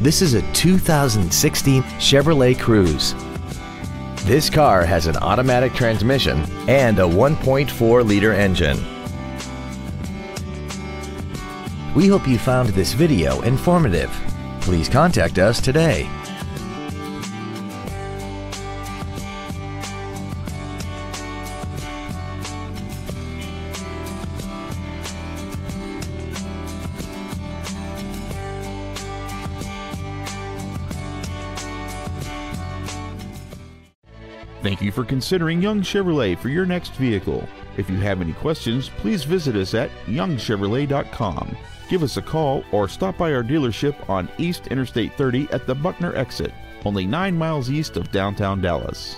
This is a 2016 Chevrolet Cruze. This car has an automatic transmission and a 1.4 liter engine. We hope you found this video informative. Please contact us today. Thank you for considering Young Chevrolet for your next vehicle. If you have any questions, please visit us at youngchevrolet.com. Give us a call or stop by our dealership on East Interstate 30 at the Buckner exit, only 9 miles east of downtown Dallas.